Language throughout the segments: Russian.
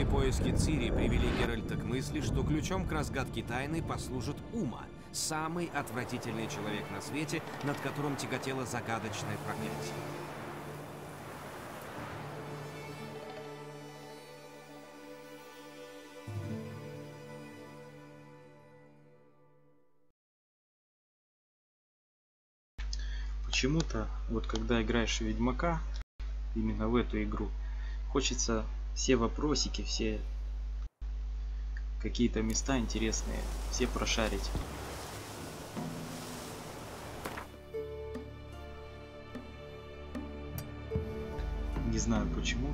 Долгие поиски Цири привели Геральта к мысли, что ключом к разгадке тайны послужит Ума, самый отвратительный человек на свете, над которым тяготело загадочное проклятие. Почему-то, вот когда играешь в Ведьмака, именно в эту игру, хочется все вопросики, все какие-то места интересные, все прошарить. Не знаю почему.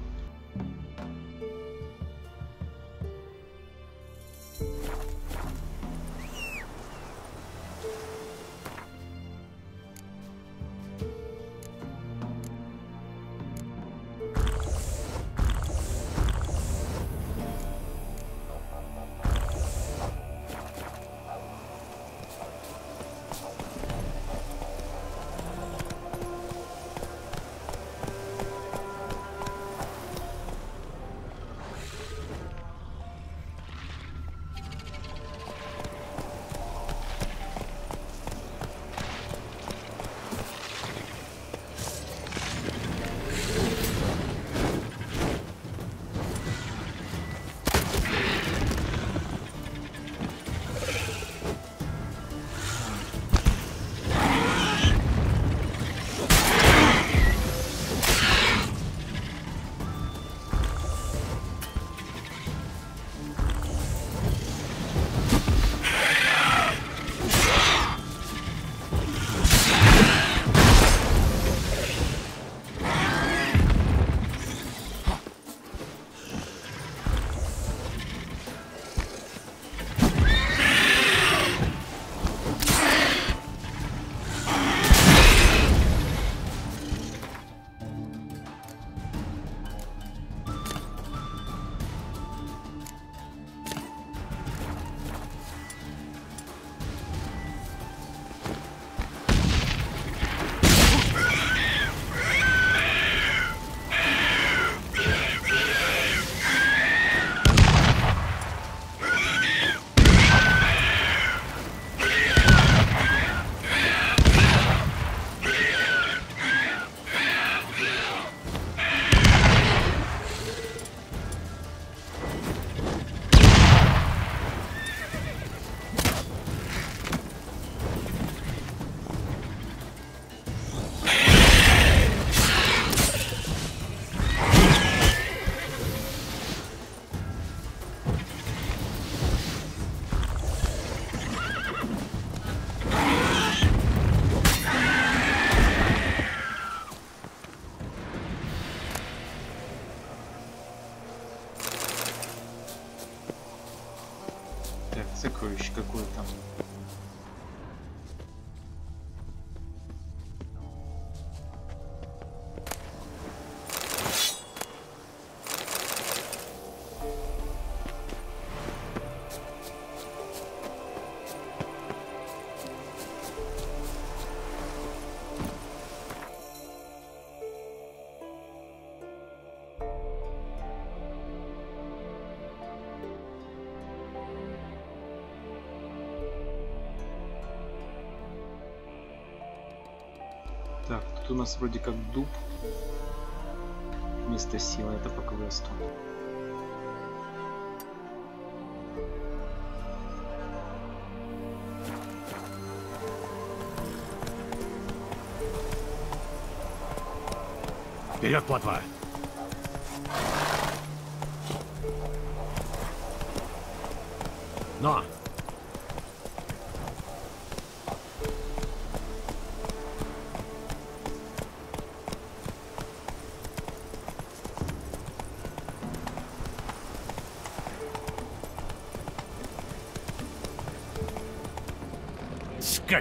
У нас вроде как дуб вместо силы, это по квесту. Вперед, плотва! Но!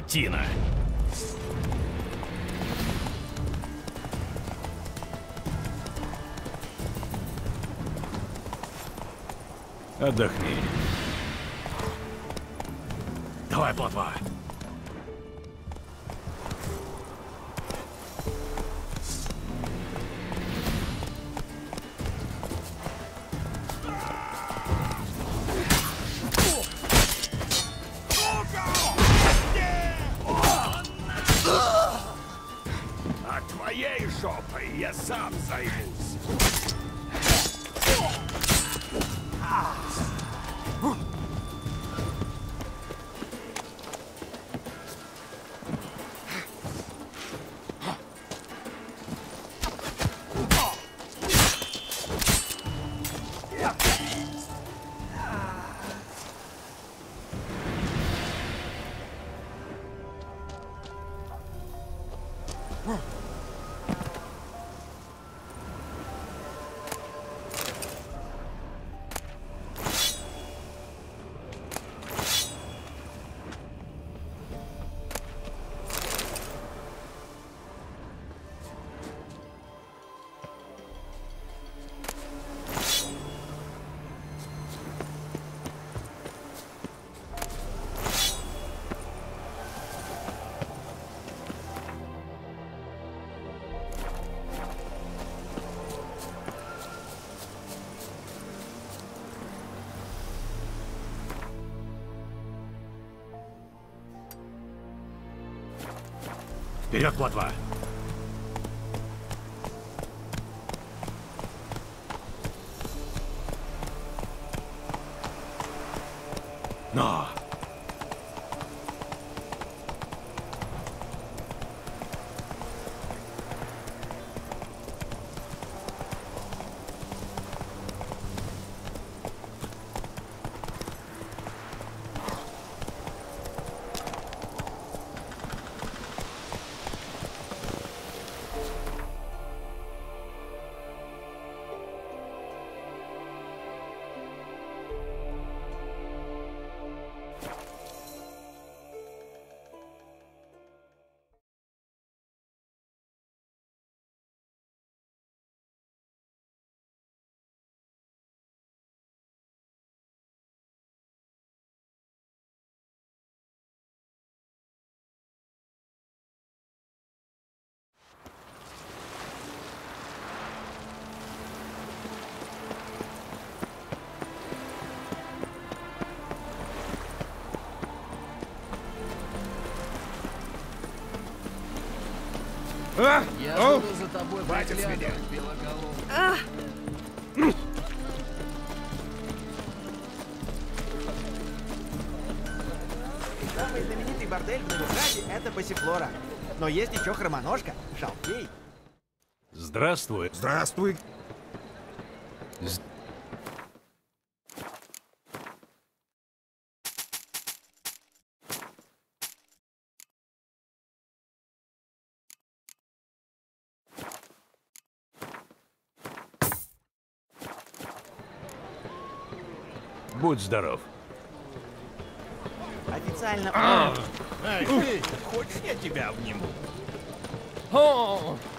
Скотина! Отдохни. Давай, плотва. Вперед, плотва! Я буду за тобой приглядывать, белоголовый. Самый знаменитый бордель в Новиграде — это Пассифлора. Но есть еще хромоножка, Шалфей. Здравствуй. Здравствуй. Будь здоров. Официально... Эй, ты, хочешь я тебя обниму? Быстрей.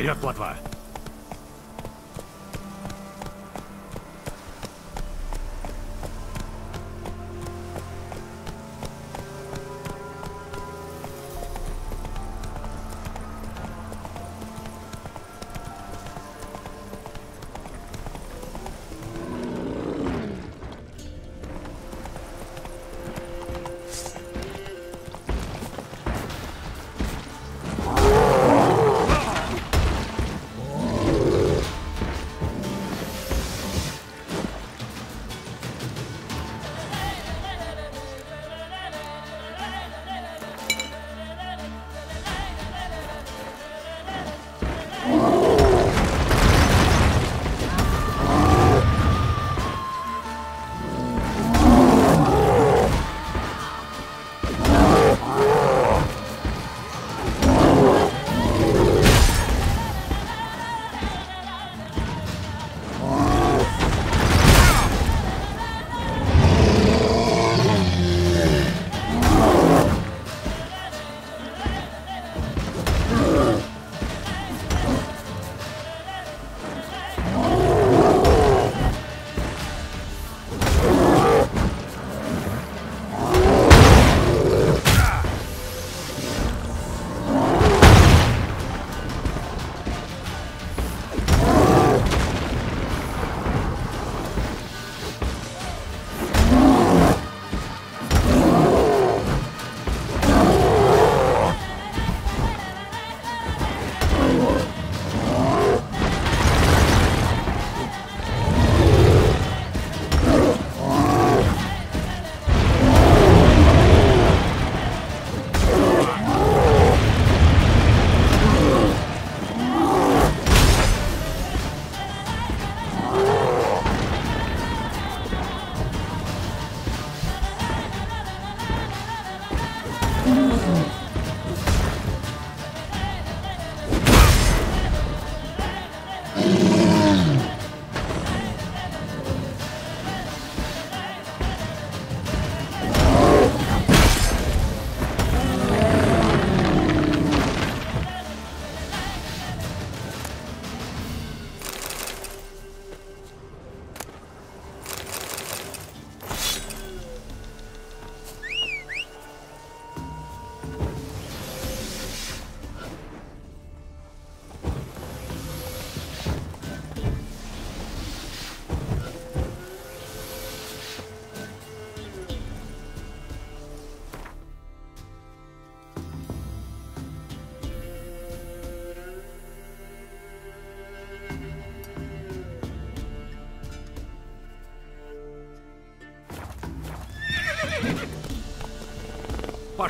Вперед, плотва!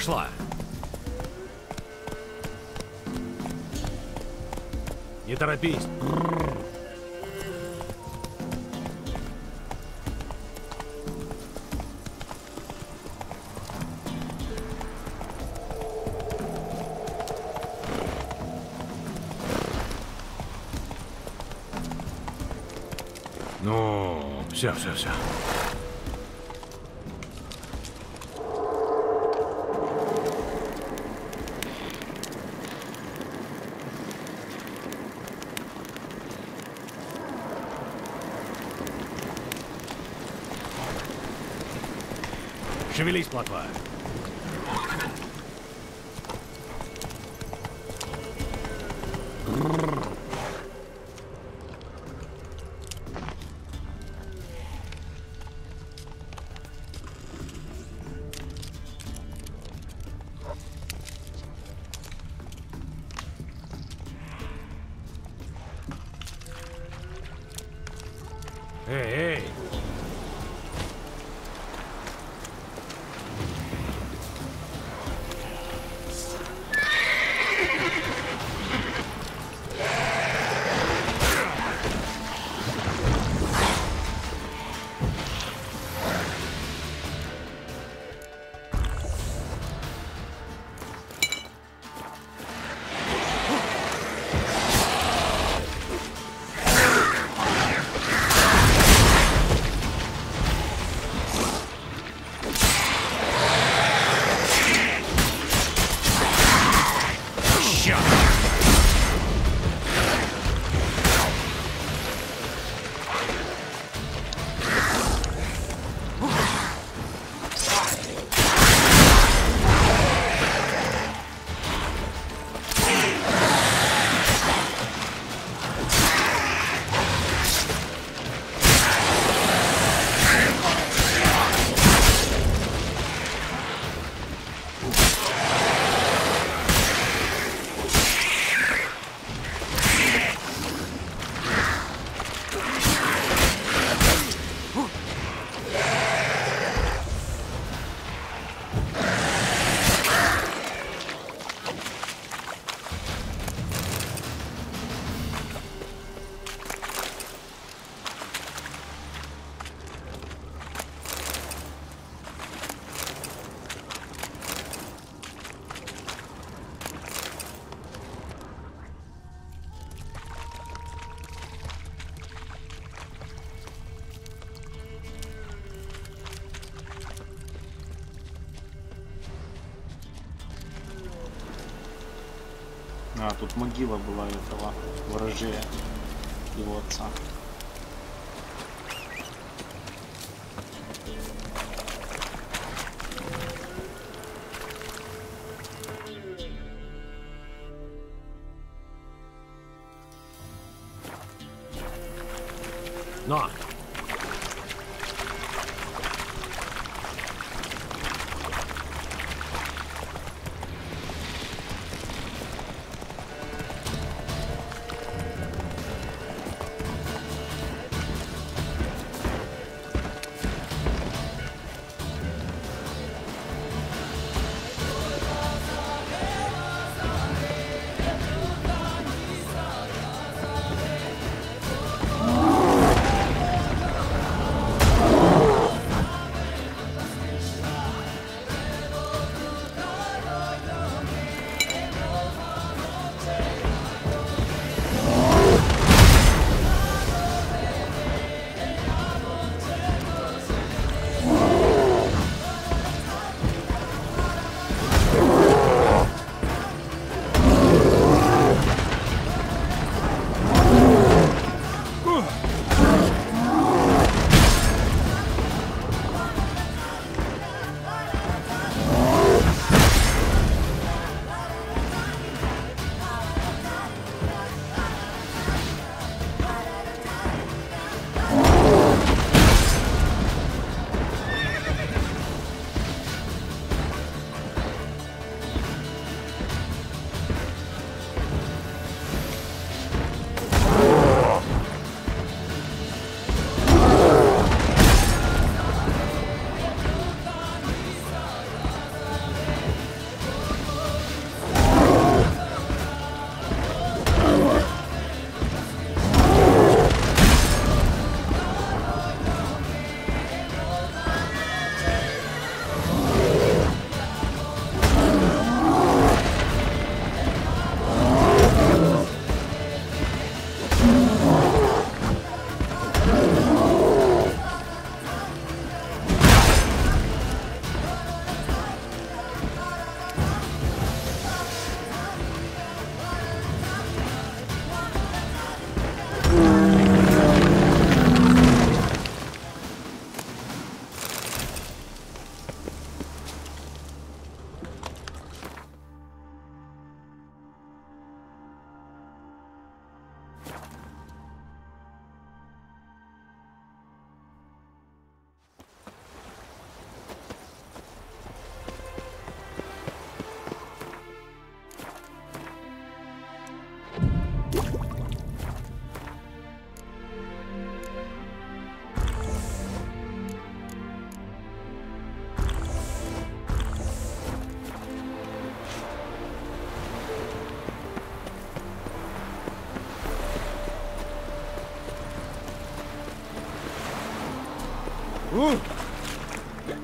Пошла. Не торопись. Ну, все, все, все. Шевелись, плотва. Эй, А, тут могила была этого ворожея, его отца.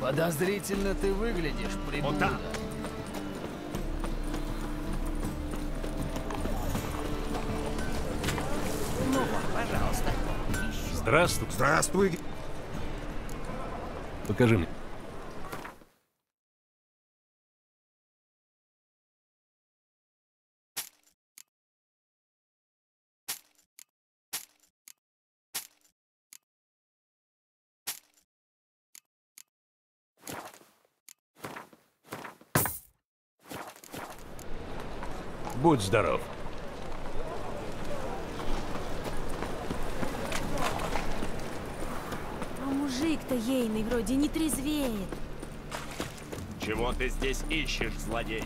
Подозрительно ты выглядишь, прибуда. Ну вот, пожалуйста. Здравствуй. Здравствуй. Покажи мне. Будь здоров. А мужик-то ейный вроде не трезвеет. Чего ты здесь ищешь, злодей?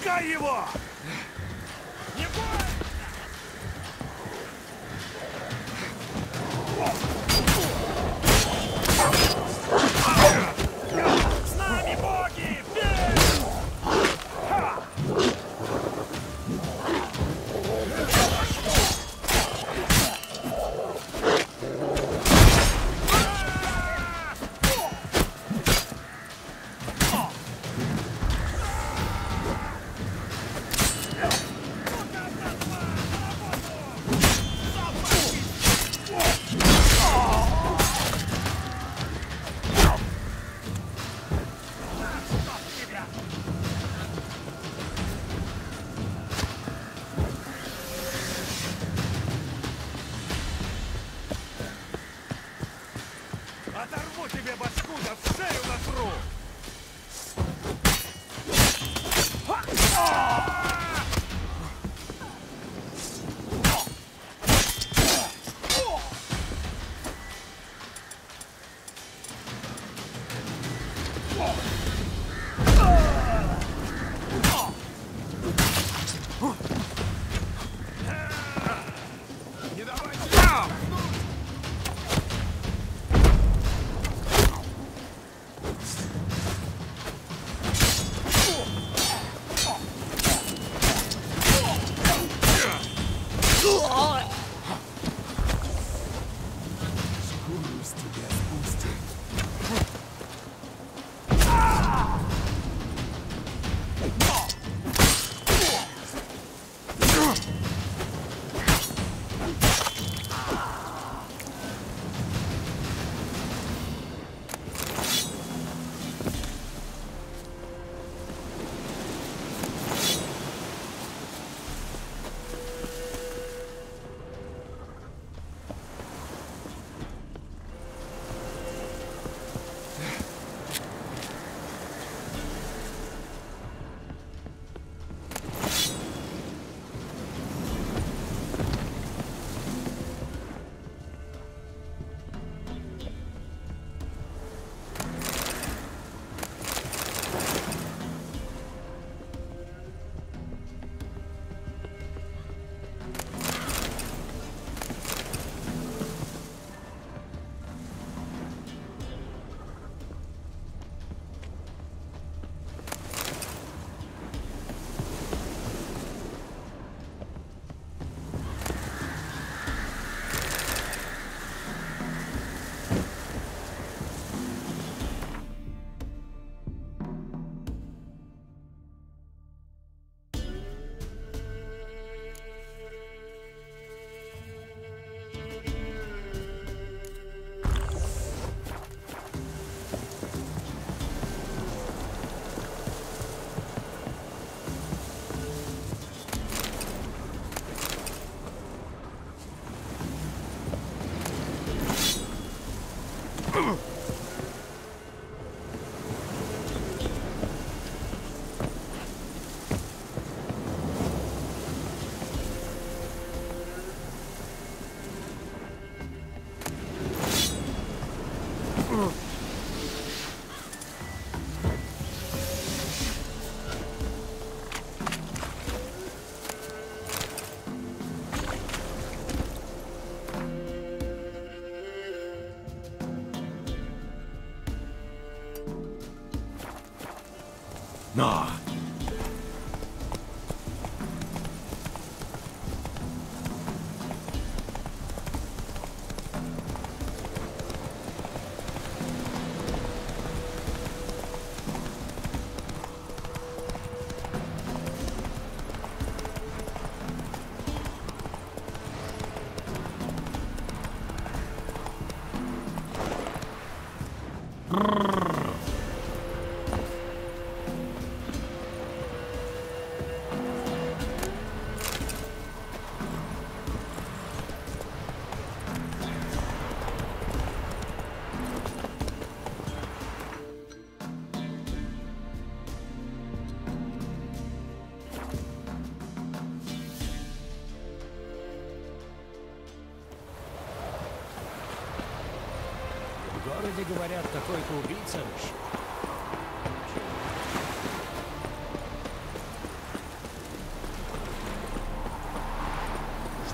Отпускай его! Оторву тебе башку, да в шею натру! Но!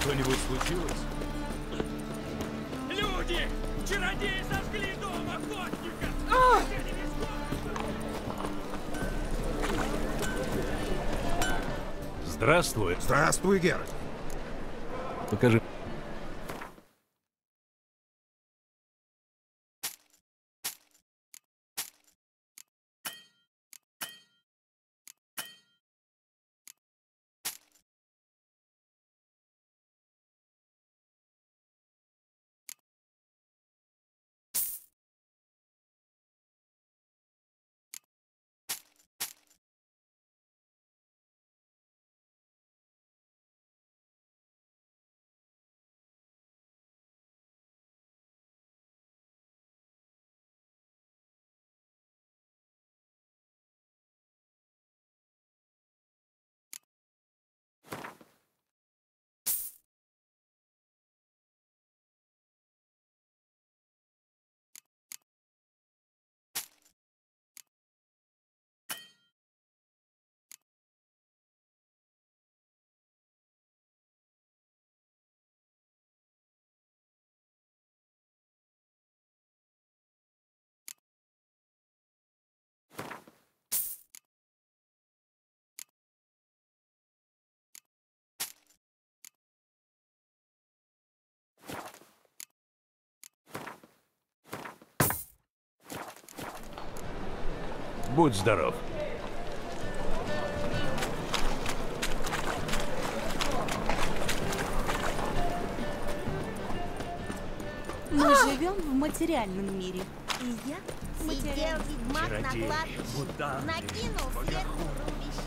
Что-нибудь случилось? Люди! Чародеи сожгли дом охотника! Здравствуй. Здравствуй, Геральт. Покажи. Будь здоров. Мы живем в материальном мире. И я Сидел ведьмак на кладбище, накинул сверху рубище.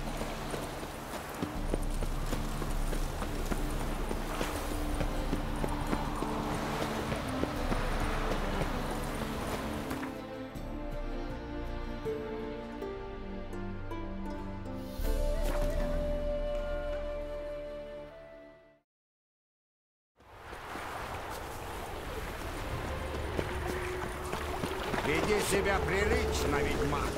Себя прилично, ведьмак.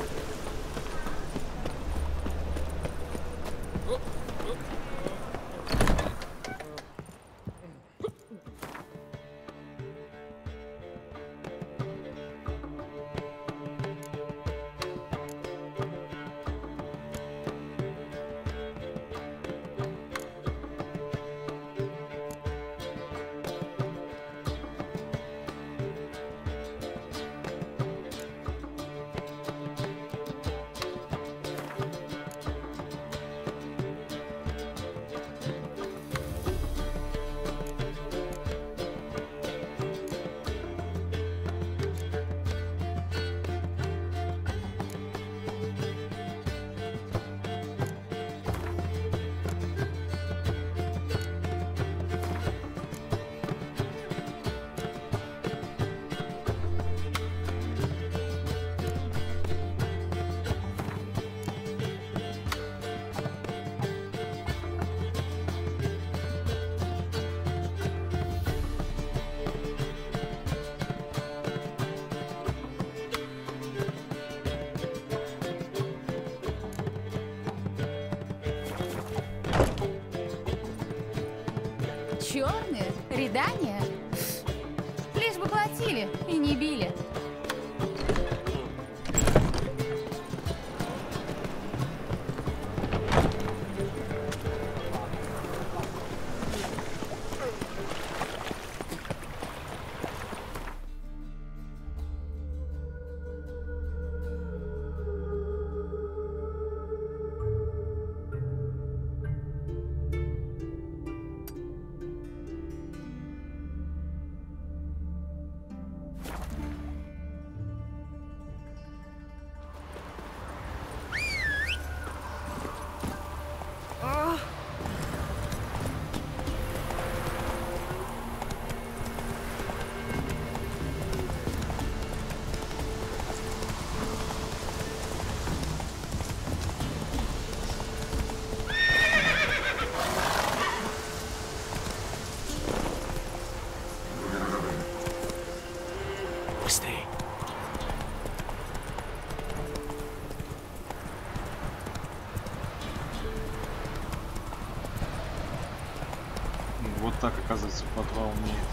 Оказывается, подвал умеет. плотва.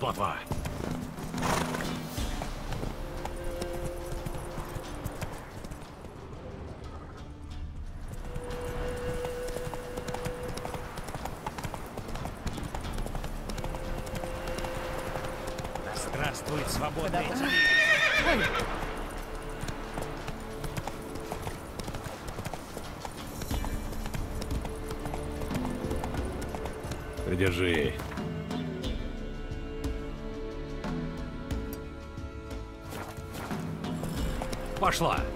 Да Пошла.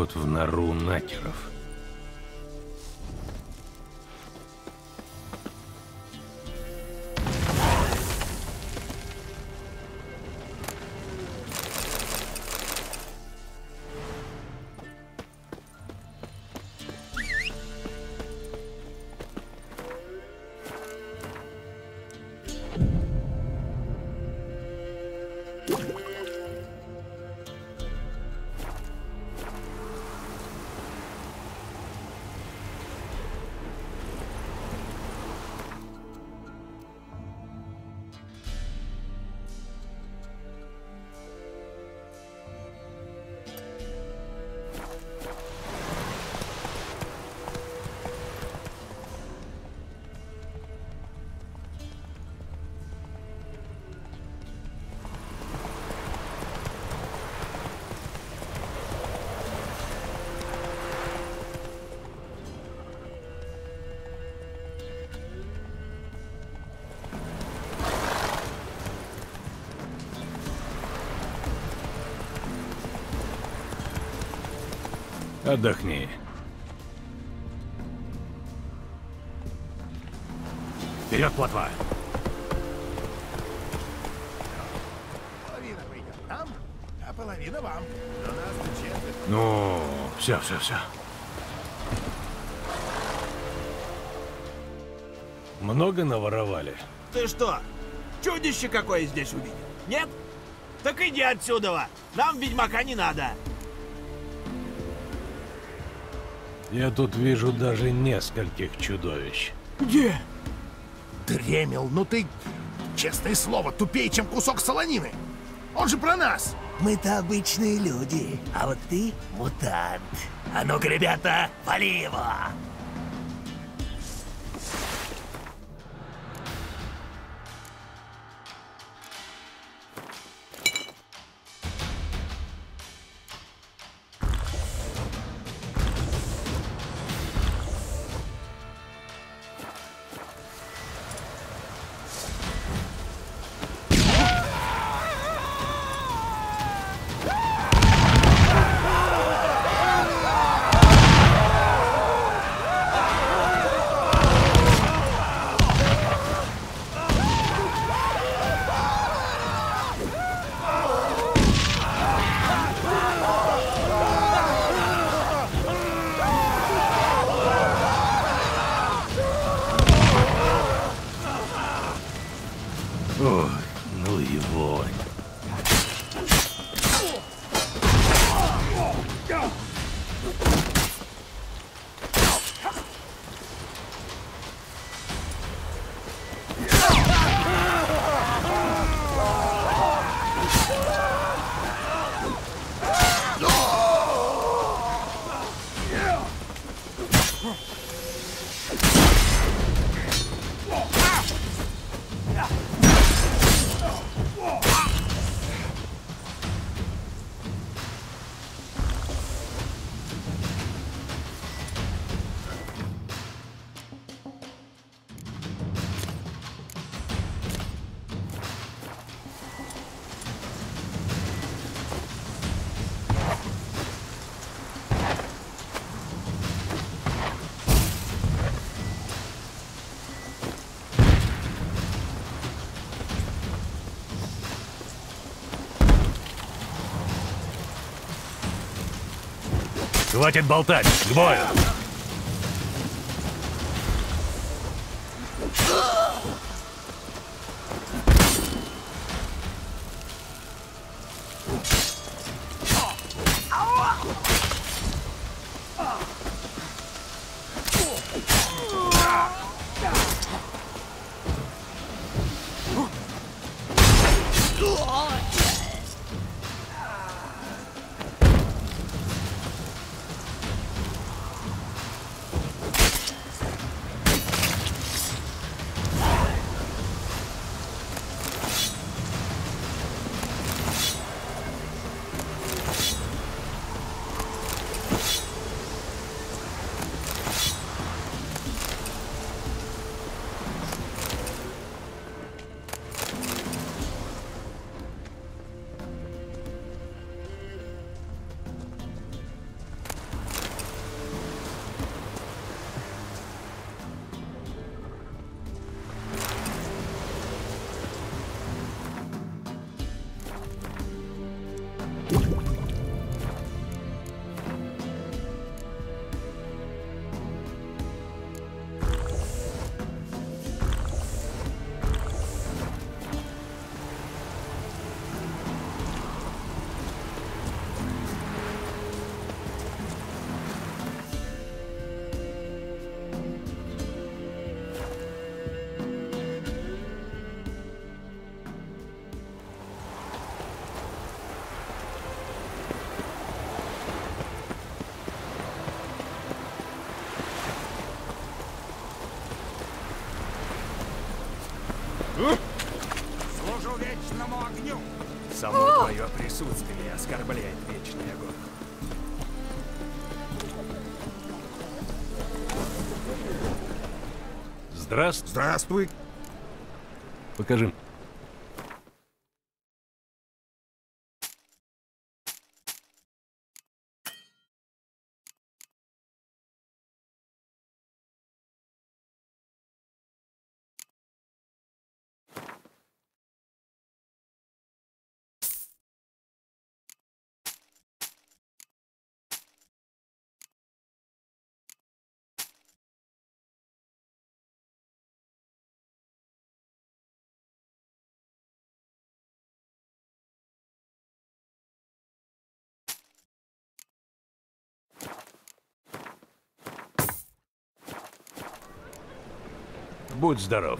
Вход в нору накеров. Отдохни. Вперед, плотва! Половина выйдет нам, а половина вам. Но нас. Ну, все, все, все. Много наворовали? Ты что, чудище какое здесь увидел? Нет? Так иди отсюда! Нам ведьмака не надо! Я тут вижу даже нескольких чудовищ. Где? Дремел, ну ты, честное слово, тупее, чем кусок солонины. Он же про нас. Мы-то обычные люди, а вот ты мутант. А ну-ка, ребята, вали его! Хватит болтать, к бою! Служу вечному огню. Само твое присутствие оскорбляет вечный огонь. Здравствуй. Здравствуй. Покажи. Будь здоров.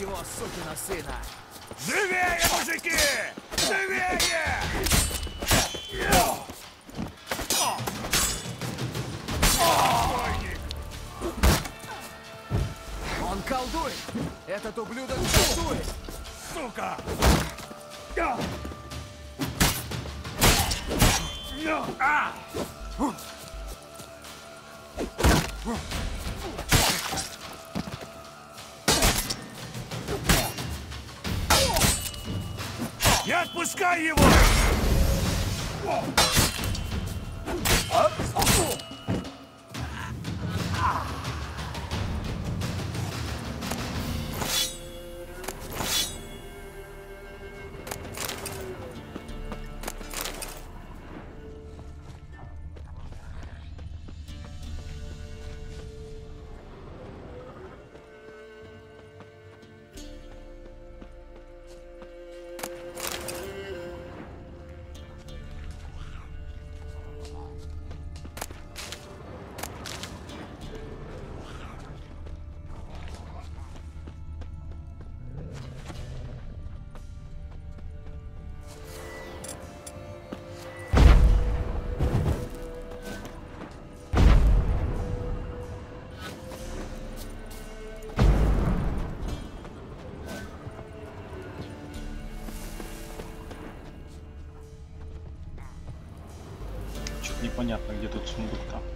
Его, сукина сына! Живее, мужики! Живее! Он колдует! Этот ублюдок колдует! Сука! Что-то непонятно, где тут сундук-то. Ах и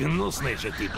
гнусный же ты.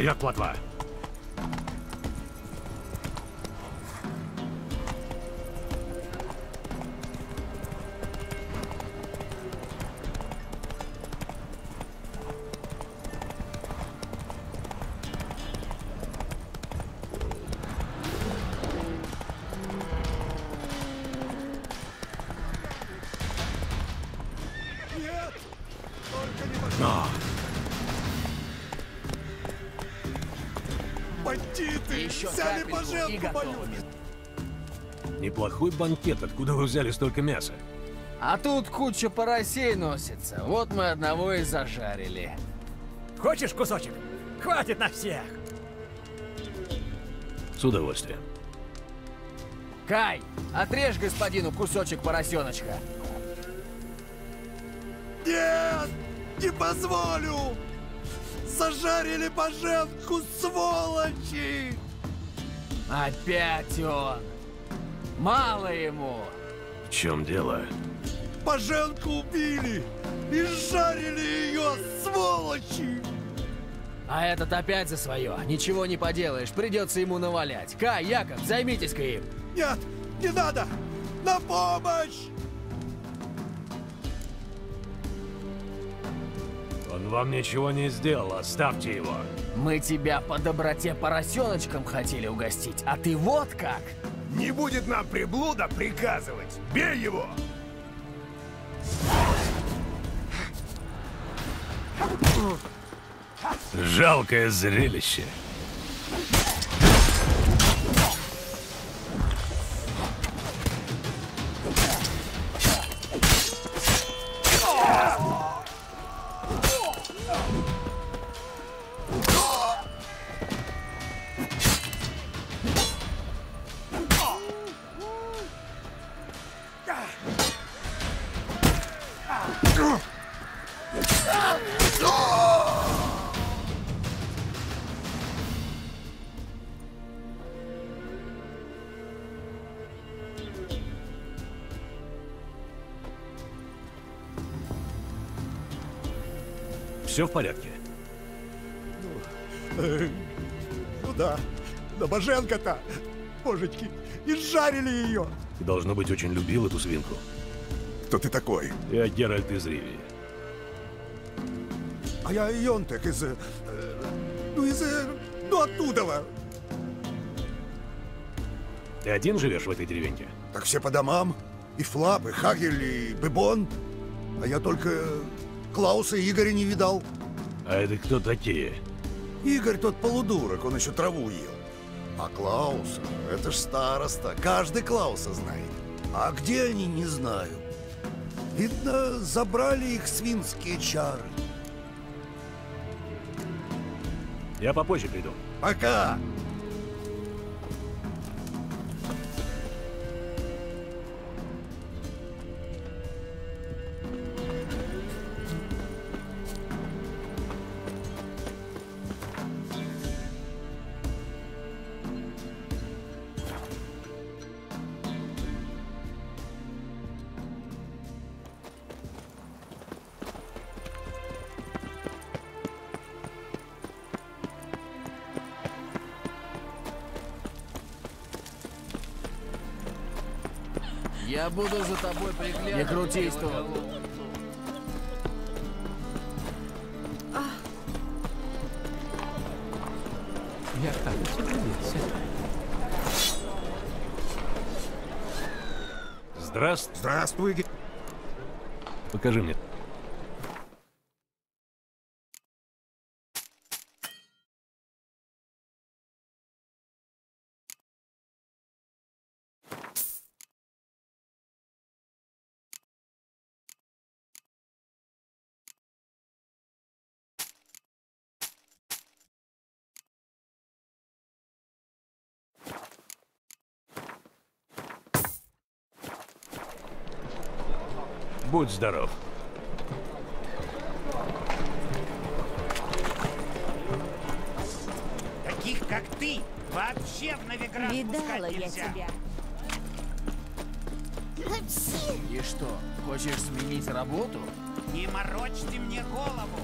Вперед, плотва! Мою! Неплохой банкет. Откуда вы взяли столько мяса? А тут куча поросей носится. Вот мы одного и зажарили. Хочешь кусочек? Хватит на всех! С удовольствием. Кай, отрежь господину кусочек поросеночка. Нет! Не позволю! Зажарили боженку, сволочи! Опять он. Мало ему. В чем дело? Боженку убили! И жарили ее, сволочи! А этот опять за свое. Ничего не поделаешь, придется ему навалять. Кай, Яков, займитесь-ка им. Нет, не надо! На помощь! Вам ничего не сделал, оставьте его. Мы тебя по доброте поросеночком хотели угостить, а ты вот как. Не будет нам приблуда приказывать! Бей его! Жалкое зрелище. Все в порядке? Ну да, да боженка-то! Божечки, и жарили ее! Ты, должно быть, очень любил эту свинку. Кто ты такой? Я Геральт из Ривии. А я Йонтек из... э, Ну, из... э, Ну, оттуда. Ты один живешь в этой деревеньке? Так все по домам. И Флап, и Хагель, и Бебон. А я только Клауса Игоря не видал. А это кто такие? Игорь тот полудурок, он еще траву ел. А Клауса, это ж староста, каждый Клауса знает. А где они, не знаю. Видно, забрали их свинские чары. Я попозже приду. Пока! Я буду за тобой приглядывать. Не крутись тут. Я так удивился. Здравствуй. Здравствуй, Покажи мне. Будь здоров. Таких, как ты, вообще в Новиград Видала пускать я нельзя. тебя. И что, хочешь сменить работу? Не морочьте мне голову.